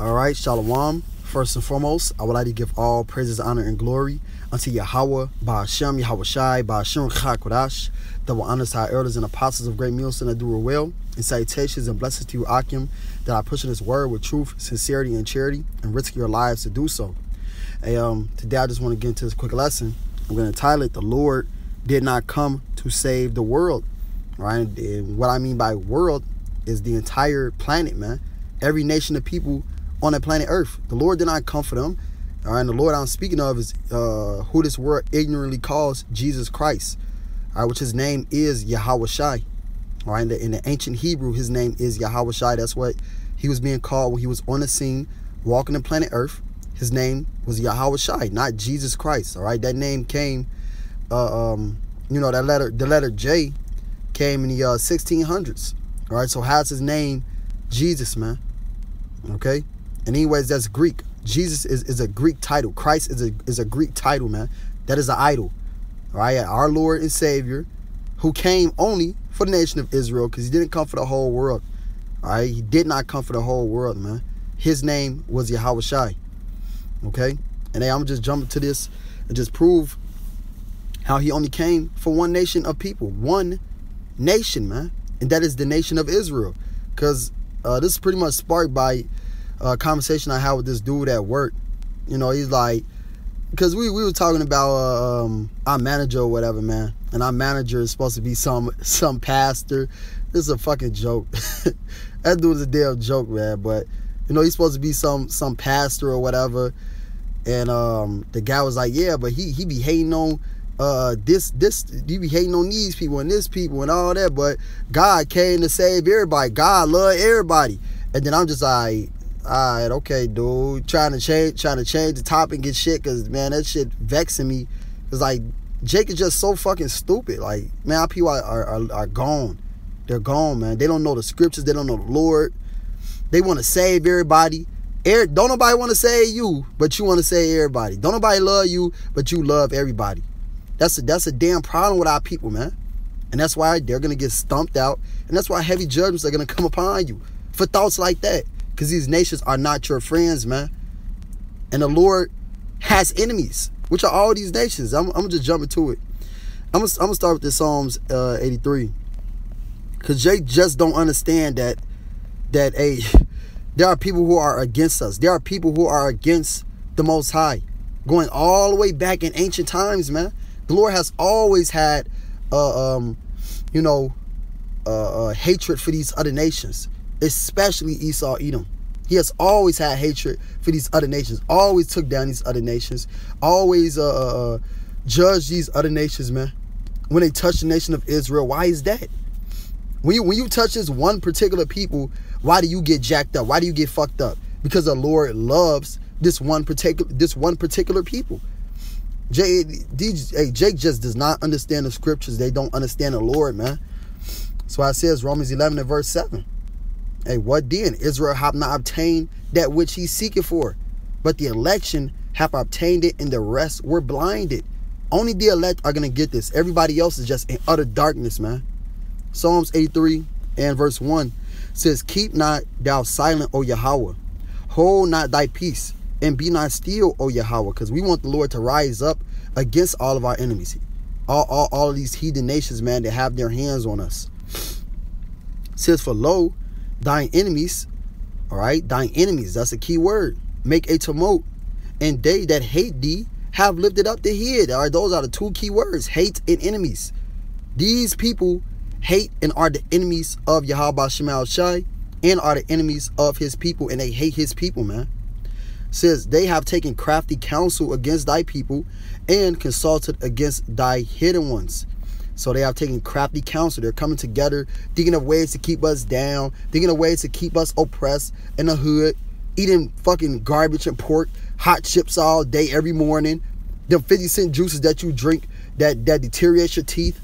All right, Shalom. First and foremost, I would like to give all praises, honor, and glory unto Yahweh, Ba'ashem, Yahawashi, Ba'ashem Chakodash, double honors to our elders and apostles of great Mulson that do well, and salutations and blessings to you, Akim, that I push in this word with truth, sincerity, and charity, and risk your lives to do so. Hey, um, today I just want to get into this quick lesson. I'm going to title it, The Lord Did Not Come to Save the World. Right? And what I mean by world is the entire planet, man. Every nation of people on the planet Earth. The Lord did not come for them. All right, and the Lord I'm speaking of is uh, who this world ignorantly calls Jesus Christ, all right, which his name is Yahawashi. All right, in the, in the ancient Hebrew, his name is Yahawashi. That's what he was being called when he was on the scene walking the planet Earth. His name was Yahawashi, not Jesus Christ. All right, that name came, uh, um, you know, that letter, the letter J came in the uh, 1600s. All right, so how's his name Jesus, man? Okay. Anyways, that's Greek. Jesus is, is a Greek title. Christ is a is a Greek title, man. That is an idol. Right, our Lord and Savior, who came only for the nation of Israel, because he didn't come for the whole world. All right, he did not come for the whole world, man. His name was Yahawashi. Okay, and hey, I'm just jumping to this and just prove how he only came for one nation of people, one nation, man, and that is the nation of Israel. Because uh, this is pretty much sparked by uh, conversation I had with this dude at work. You know, he's like, because we, we were talking about uh, um, our manager or whatever, man. And our manager is supposed to be some some pastor. This is a fucking joke. that dude is a damn joke, man. But you know, he's supposed to be some some pastor or whatever. And um, the guy was like, yeah, but he he be hating on uh this this he be hating on these people and this people and all that. But God came to save everybody. God love everybody. And then I'm just like, all right, okay, dude. Trying to change, trying to change the topic and get shit, cause man, that shit vexing me. Cause like Jake is just so fucking stupid. Like man, our people are, are, are gone. They're gone, man. They don't know the scriptures. They don't know the Lord. They want to save everybody. Don't nobody want to save you, but you want to save everybody. Don't nobody love you, but you love everybody. That's a, that's a damn problem with our people, man. And that's why they're gonna get stumped out, and that's why heavy judgments are gonna come upon you for thoughts like that. Because these nations are not your friends, man. And the Lord has enemies, which are all these nations. I'm, I'm going to just jump into it. I'm going to start with the Psalms uh, 83. Because Jay just don't understand that, that a, there are people who are against us. There are people who are against the Most High. Going all the way back in ancient times, man. The Lord has always had, uh, um, you know, uh, uh, hatred for these other nations especially Esau Edom. He has always had hatred for these other nations, always took down these other nations, always uh, uh, uh, judged these other nations, man. When they touch the nation of Israel, why is that? When you, when you touch this one particular people, why do you get jacked up? Why do you get fucked up? Because the Lord loves this one particular this one particular people. Jay, hey, Jake just does not understand the scriptures. They don't understand the Lord, man. So I says Romans 11 and verse 7. Hey, what then? Israel have not obtained that which he seeketh for, but the election have obtained it, and the rest were blinded. Only the elect are gonna get this. Everybody else is just in utter darkness, man. Psalms 83 and verse 1 says, Keep not thou silent, O Yahweh. Hold not thy peace, and be not still, O Yahweh, because we want the Lord to rise up against all of our enemies. All, all, all of these heathen nations, man, that have their hands on us. It says, For lo, thine enemies, all right, thine enemies, that's a key word, make a tumult, and they that hate thee have lifted up the head. All right, those are the two key words, hate and enemies. These people hate and are the enemies of Yahweh Shemal Shai and are the enemies of his people, and they hate his people, man. Says they have taken crafty counsel against thy people and consulted against thy hidden ones. So they have taken crafty counsel. They're coming together, thinking of ways to keep us down, thinking of ways to keep us oppressed in the hood, eating fucking garbage and pork, hot chips all day, every morning. Them 50 cent juices that you drink that, that deteriorates your teeth,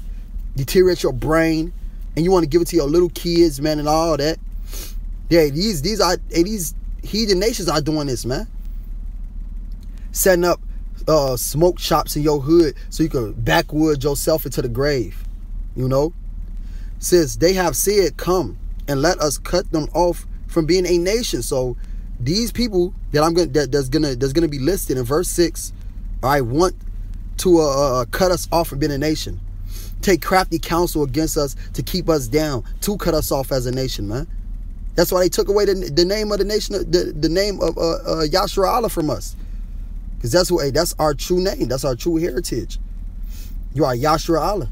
deteriorates your brain, and you want to give it to your little kids, man, and all that. Yeah, these these are these heathen nations are doing this, man. Setting up uh, smoke shops in your hood so you can backwood yourself into the grave. You know? Says they have said, Come and let us cut them off from being a nation. So these people that I'm gonna that, that's gonna that's gonna be listed in verse six, I want to uh, uh, cut us off from being a nation, take crafty counsel against us to keep us down, to cut us off as a nation, man. That's why they took away the, the name of the nation, the, the name of uh, uh, Yasharahla from us, because that's hey, that's our true name, that's our true heritage. You are Yasharahla,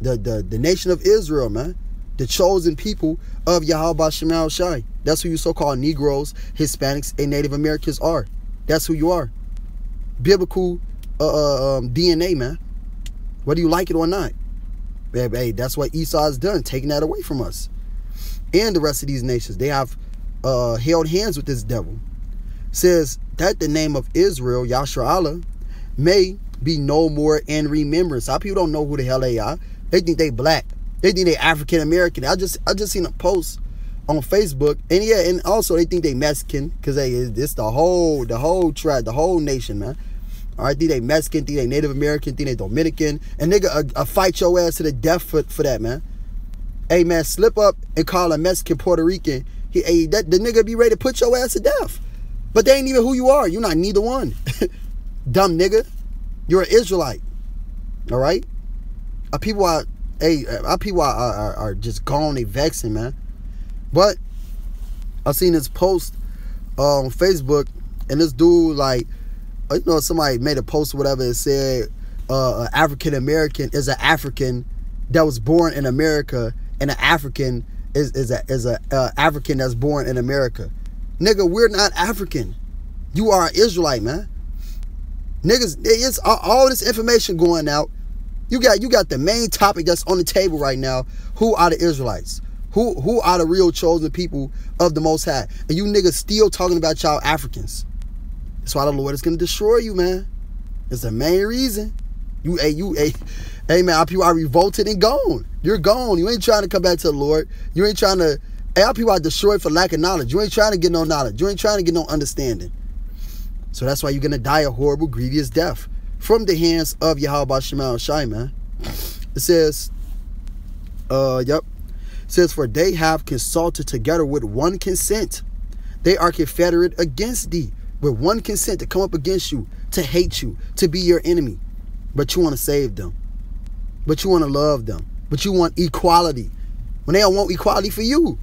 the the the nation of Israel, man the chosen people of Yahweh Shemal Shai. That's who you so-called Negroes, Hispanics, and Native Americans are. That's who you are. Biblical uh, uh um, DNA, man. Whether you like it or not. Hey, that's what Esau has done, taking that away from us. And the rest of these nations. They have uh, held hands with this devil. Says that the name of Israel, Yasharahla, may be no more in remembrance. Our people don't know who the hell they are. They think they black. They think they African American. I just I just seen a post on Facebook, and yeah, and also they think they Mexican because they it's the whole the whole tribe, the whole nation, man. All right, think they Mexican, think they Native American, think they Dominican, and nigga, a, a fight your ass to the death for, for that, man. Hey man, slip up and call a Mexican Puerto Rican. He, hey, that the nigga be ready to put your ass to death. But they ain't even who you are. You're not neither one. Dumb nigga. You're an Israelite. All right. A people are hey, our people are, are, are just gone. They vexing, man. But I seen this post uh, on Facebook, and this dude like, uh, you know, somebody made a post or whatever. and said uh, African American is an African that was born in America, and an African is is a is a uh, African that's born in America. Nigga, we're not African. You are an Israelite, man. Niggas, it's all this information going out you got you got the main topic that's on the table right now. Who are the Israelites? Who who are the real chosen people of the Most High? And you niggas still talking about y'all Africans. That's why the Lord is gonna destroy you, man. It's the main reason. You hey you hey hey man, people are revolted and gone. You're gone. You ain't trying to come back to the Lord. You ain't trying to. Our people are destroyed for lack of knowledge. You ain't trying to get no knowledge. You ain't trying to get no understanding. So that's why you're gonna die a horrible, grievous death from the hands of Yahweh Shemal Shai, man. It says, uh, yep. It says, for they have consulted together with one consent. They are confederate against thee with one consent to come up against you, to hate you, to be your enemy. But you want to save them. But you want to love them. But you want equality. When they don't want equality for you.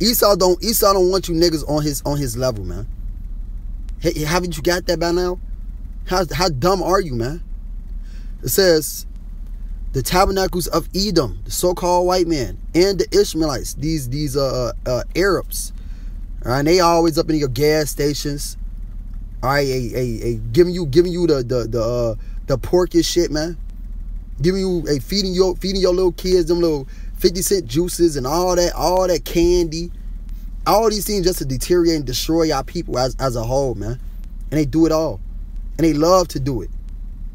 Esau don't Esau don't want you niggas on his on his level, man. Hey, haven't you got that by now? How, how dumb are you, man? It says, the tabernacles of Edom, the so-called white man, and the Ishmaelites, these these uh, uh, uh Arabs, all right, they always up in your gas stations, all right, a, a, giving you giving you the the the uh, the porkish shit, man, giving you a feeding your feeding your little kids them little fifty cent juices and all that all that candy, all these things just to deteriorate and destroy our people as as a whole, man, and they do it all and they love to do it.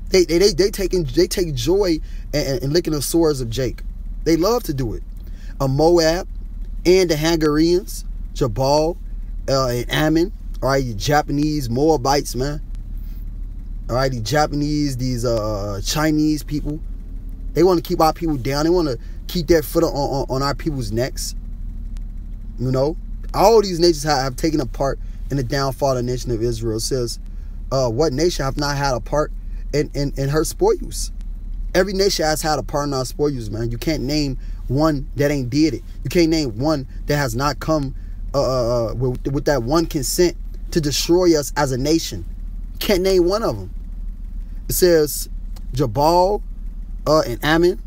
They they they, they taking they take joy in licking the sores of Jake. They love to do it. A Moab and the Hagarenes, Jabal, uh, and Ammon, all right, the Japanese Moabites, man. All right, the Japanese, these uh, Chinese people, they want to keep our people down. They want to keep their foot on, on, on our people's necks. You know, all these nations have, have taken a part in the downfall of the nation of Israel. It says uh, what nation have not had a part in, in, in her spoils? Every nation has had a part in our spoils, man. You can't name one that ain't did it. You can't name one that has not come uh, uh, uh with, with that one consent to destroy us as a nation. Can't name one of them. It says Jabal uh, and Ammon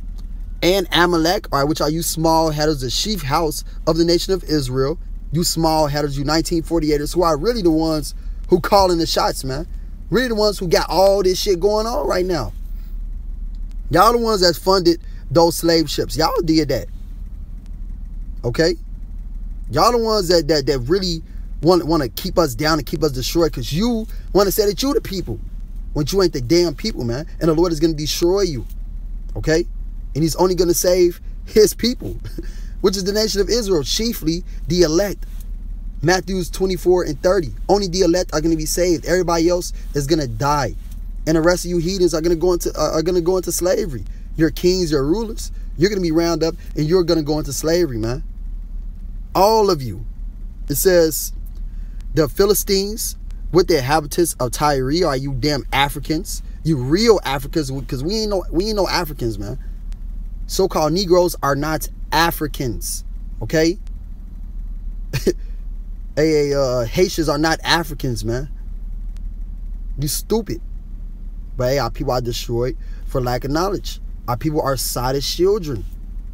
and Amalek, all right, which are you small headers, the chief house of the nation of Israel. You small headers, you 1948ers, who are really the ones who calling the shots, man. Really the ones who got all this shit going on right now. Y'all the ones that funded those slave ships. Y'all did that. Okay? Y'all the ones that that, that really want, want to keep us down and keep us destroyed because you want to say that you the people when you ain't the damn people, man. And the Lord is to destroy you. Okay? And he's only going to save his people, which is the nation of Israel, chiefly the elect. Matthews 24 and 30. Only the elect are going to be saved. Everybody else is going to die. And the rest of you heathens are going to go into uh, are going to go into slavery. Your kings, your rulers, you're going to be round up and you're going to go into slavery, man. All of you. It says, the Philistines with the inhabitants of Tyre are you damn Africans. You real Africans, because we ain't no we ain't no Africans, man. So-called Negroes are not Africans. Okay? hey, uh, Haitians are not Africans, man. You stupid. But hey, our people are destroyed for lack of knowledge. Our people are Sodom children.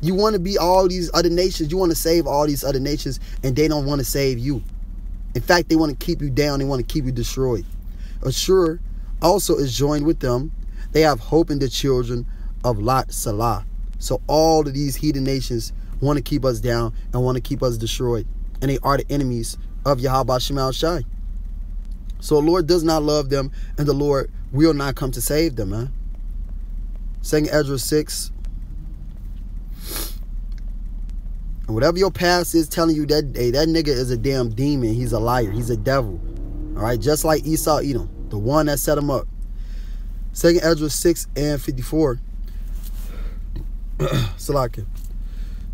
You want to be all these other nations. You want to save all these other nations, and they don't want to save you. In fact, they want to keep you down. They want to keep you destroyed. Ashur also is joined with them. They have hope in the children of Lot Salah. So all of these heathen nations want to keep us down and want to keep us destroyed. And they are the enemies of Yahweh Shemal Shai. So the Lord does not love them, and the Lord will not come to save them, man. Second Ezra 6. And whatever your past is telling you that hey, that nigga is a damn demon. He's a liar. He's a devil. All right, just like Esau Edom, the one that set him up. Second Ezra 6 and 54. Salaki.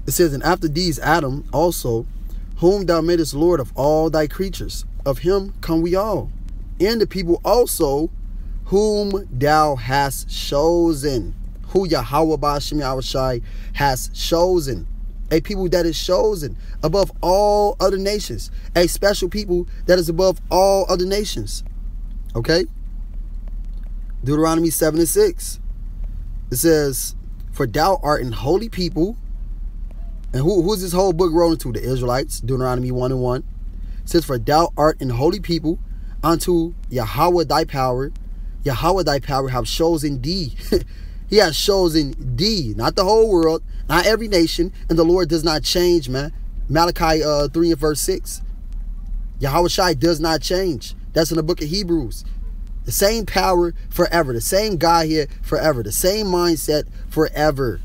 It says, And after these Adam also, whom thou madest Lord of all thy creatures, of him come we all, and the people also whom thou hast chosen, who Yahweh Bashim has chosen, a people that is chosen above all other nations, a special people that is above all other nations. Okay? Deuteronomy 7 and 6. It says, For thou art an holy people. And who, who's this whole book rolling to? The Israelites. Deuteronomy 1 and 1. It says, For thou art an holy people unto Yahweh thy power Yahweh thy power have chosen thee. he has chosen thee, not the whole world, not every nation, and the Lord does not change, man. Malachi uh, 3 and verse 6. Yahawashi does not change. That's in the book of Hebrews. The same power forever. The same guy here forever. The same mindset forever.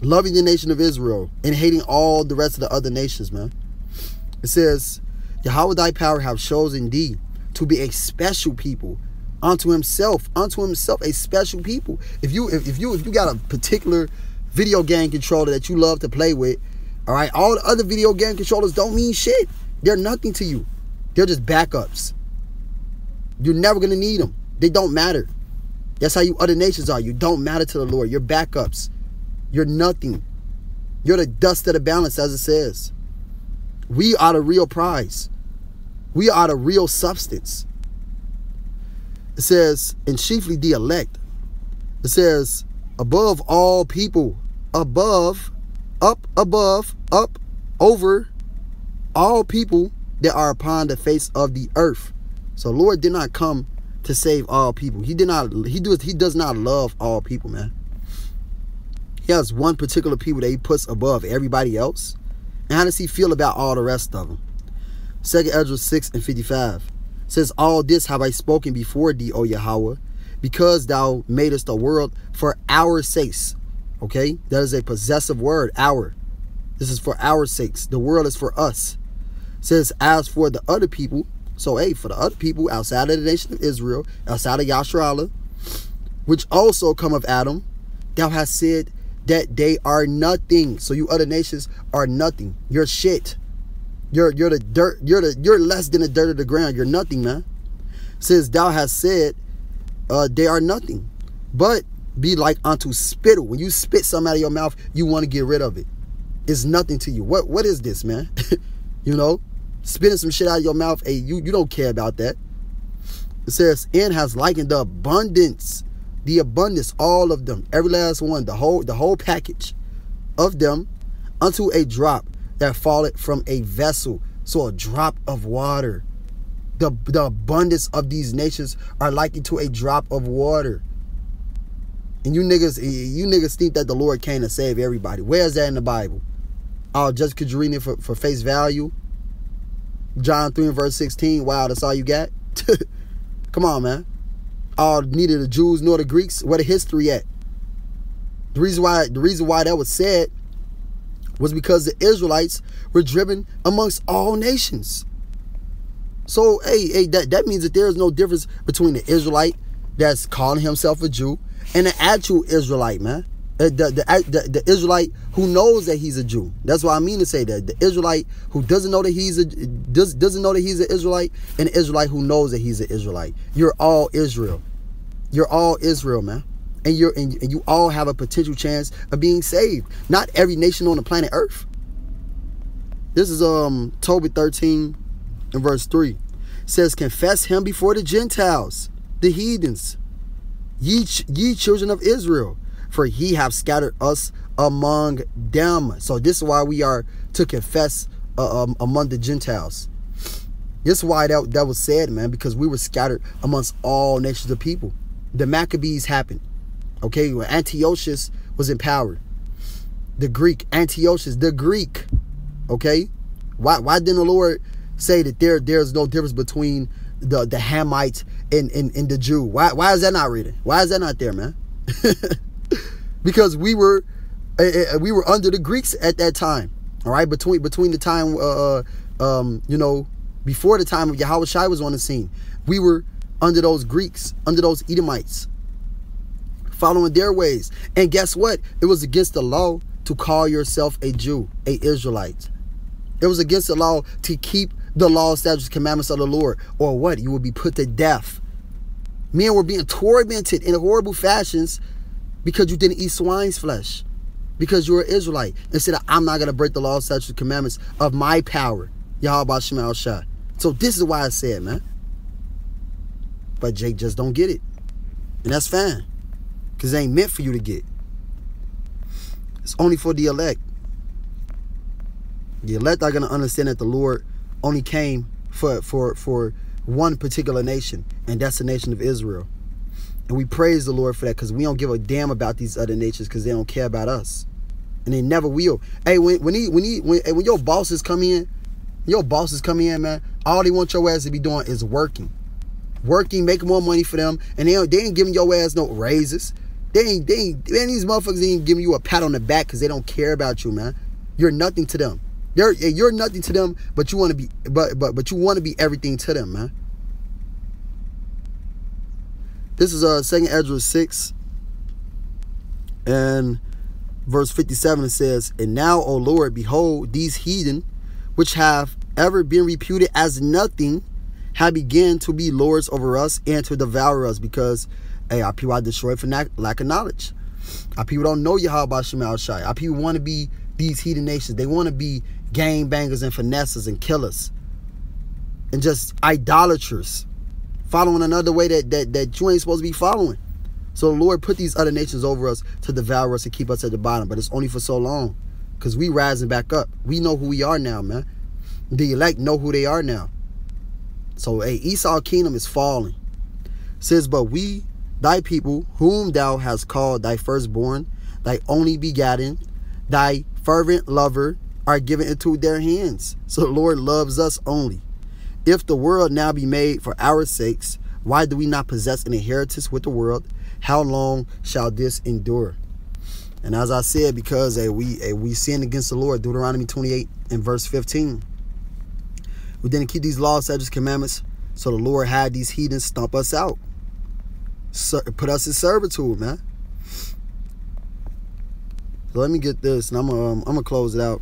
Loving the nation of Israel and hating all the rest of the other nations, man. It says, Yahweh thy power have chosen thee to be a special people unto himself, unto himself a special people. If you if, if you if you got a particular video game controller that you love to play with, all right, all the other video game controllers don't mean shit. They're nothing to you. They're just backups. You're never gonna need them. They don't matter. That's how you other nations are. You don't matter to the Lord. You're backups. You're nothing. You're the dust of the balance, as it says. We are the real prize. We are the real substance. It says, and chiefly the elect. It says, above all people, above, up, above, up, over all people that are upon the face of the earth. So Lord did not come to save all people. He did not, he does, he does not love all people, man. He has one particular people that he puts above everybody else. And how does he feel about all the rest of them? Second Ezra 6 and 55 says, All this have I spoken before thee, O Yahweh, because thou madest the world for our sakes. Okay? That is a possessive word, our. This is for our sakes. The world is for us. Says, as for the other people, so hey, for the other people outside of the nation of Israel, outside of Yasharahla, which also come of Adam, thou hast said that they are nothing. So you other nations are nothing. You're shit. You're you're the dirt. You're the you're less than the dirt of the ground. You're nothing, man. Since thou hast said, uh, they are nothing, but be like unto spittle. When you spit something out of your mouth, you want to get rid of it. It's nothing to you. What what is this, man? you know, spitting some shit out of your mouth. Hey, you you don't care about that. It says, and has likened the abundance, the abundance, all of them, every last one, the whole the whole package of them, unto a drop that falleth from a vessel. So a drop of water. The, the abundance of these nations are likened to a drop of water. And you niggas, you niggas think that the Lord came to save everybody. Where is that in the Bible? Oh, just reading it for, for face value? John 3 and verse 16. Wow, that's all you got? Come on, man. All neither the Jews nor the Greeks. Where the history at? The reason why the reason why that was said was because the Israelites were driven amongst all nations. So, hey, hey, that, that means that there is no difference between the Israelite that's calling himself a Jew and an actual Israelite, man. Uh, the, the, the, the Israelite who knows that he's a Jew. That's what I mean to say that. The Israelite who doesn't know that he's a does, doesn't know that he's an Israelite, and the Israelite who knows that he's an Israelite. You're all Israel. You're all Israel, man. And you're and, and you all have a potential chance of being saved. Not every nation on the planet Earth. This is um Tobit 13 and verse 3. It says, Confess him before the Gentiles, the heathens, ye, ye children of Israel for he have scattered us among them. So this is why we are to confess uh, um, among the Gentiles. This is why that, that was said, man, because we were scattered amongst all nations of people. The Maccabees happened. Okay, when Antiochus was empowered. The Greek, Antiochus, the Greek. Okay? Why why didn't the Lord say that there there's no difference between the the Hamite and, and, and the Jew? Why why is that not written? Why is that not there, man? because we were uh, we were under the Greeks at that time. All right, between between the time uh, uh, um, you know before the time of Yahawashi was on the scene, we were under those Greeks, under those Edomites, following their ways. And guess what? It was against the law to call yourself a Jew, a Israelite. It was against the law to keep the law, statutes, commandments of the Lord, or what? You would be put to death. Men were being tormented in horrible fashions because you didn't eat swine's flesh, because you're an Israelite. Instead of, I'm not going to break the law, statutes, commandments of my power. Yahweh Shemal Shah. So this is why I said, man. But Jake just don't get it. And that's fine. Because it ain't meant for you to get. It's only for the elect. The elect are going to understand that the Lord only came for, for, for one particular nation. And that's the nation of Israel. And we praise the Lord for that because we don't give a damn about these other natures because they don't care about us. And they never will. Hey, when when he when he when, when your bosses come in, your bosses come in, man, all they want your ass to be doing is working. Working, making more money for them. And they, they ain't giving your ass no raises. They ain't, they ain't, man, these motherfuckers ain't giving you a pat on the back because they don't care about you, man. You're nothing to them. They're, you're nothing to them, but you want to be, but but but you want to be everything to them, man. This is uh second Ezra 6 and verse 57 it says, And now, O Lord, behold, these heathen which have ever been reputed as nothing have begun to be lords over us and to devour us because hey, our people are destroyed for lack of knowledge. Our people don't know Yahweh Shemal Shai. Our people want to be these heathen nations. They want to be gang bangers and finesses and killers and just idolaters following another way that, that, that you ain't supposed to be following. So the Lord put these other nations over us to devour us and keep us at the bottom. But it's only for so long. Because we rising back up. We know who we are now, man. The elect know who they are now. So hey, Esau kingdom is falling. It says, but we, thy people, whom thou hast called thy firstborn, thy only begotten, thy fervent lover, are given into their hands. So the Lord loves us only. If the world now be made for our sakes, why do we not possess an inheritance with the world? How long shall this endure? And as I said, because uh, we uh, we sinned against the Lord, Deuteronomy 28 and verse 15. We didn't keep these laws, statutes, commandments, so the Lord had these heathens stomp us out. put us in servitude, man. So let me get this, and I'm gonna um, I'm gonna close it out.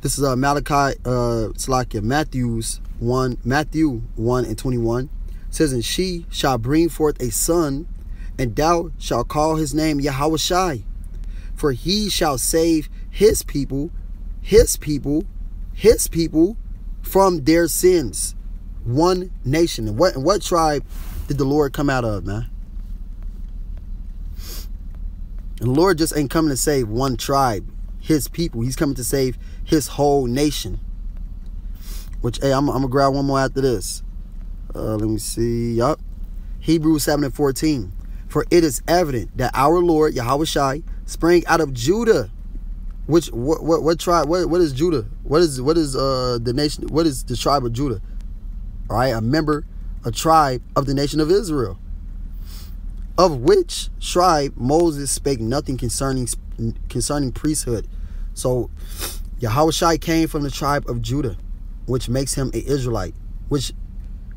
This is uh, Malachi, uh, Slakia, Matthew's 1 Matthew 1 and 21 says, And she shall bring forth a son, and thou shalt call his name Yahweh for he shall save his people, his people, his people from their sins. One nation. And what, and what tribe did the Lord come out of, man? And the Lord just ain't coming to save one tribe, his people. He's coming to save his whole nation. Which, hey, I'm, I'm going to grab one more after this. Uh, let me see. Yup. Hebrews 7 and 14. For it is evident that our Lord, Yahawashi, sprang out of Judah. Which, what, what, what tribe, what, what is Judah? What is, what is uh, the nation, what is the tribe of Judah? All right, a member, a tribe of the nation of Israel. Of which tribe Moses spake nothing concerning concerning priesthood. So Yahawashi came from the tribe of Judah which makes him an Israelite, which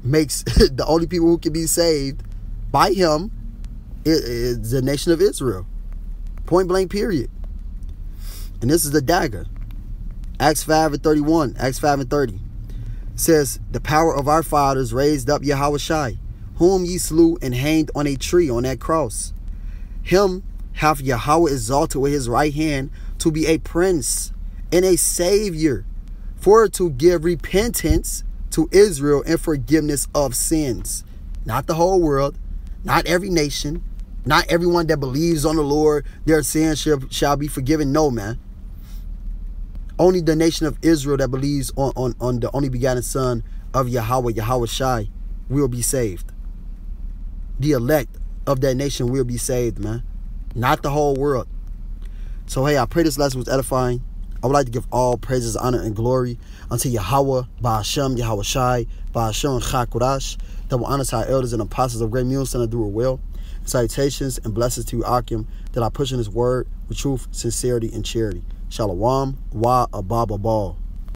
makes the only people who can be saved by him is the nation of Israel. Point blank, period. And this is the dagger. Acts 5 and 31, Acts 5 and 30 says, The power of our fathers raised up Yahawashi, whom ye slew and hanged on a tree on that cross. Him hath Yahweh exalted with his right hand to be a prince and a savior, for to give repentance to Israel and forgiveness of sins. Not the whole world, not every nation, not everyone that believes on the Lord, their sins shall, shall be forgiven. No, man. Only the nation of Israel that believes on, on, on the only begotten Son of Yahweh, Yahawashi, will be saved. The elect of that nation will be saved, man. Not the whole world. So, hey, I pray this lesson was edifying. I would like to give all praises, honor, and glory unto Yahweh, Ba'ashem, Yahawashi, Ba'ashem, and Chakurash, that will honor our elders and apostles of great music and do a will. Salutations and blessings to you, Akim, that I push in his word with truth, sincerity, and charity. Shalom, wa ababa ball.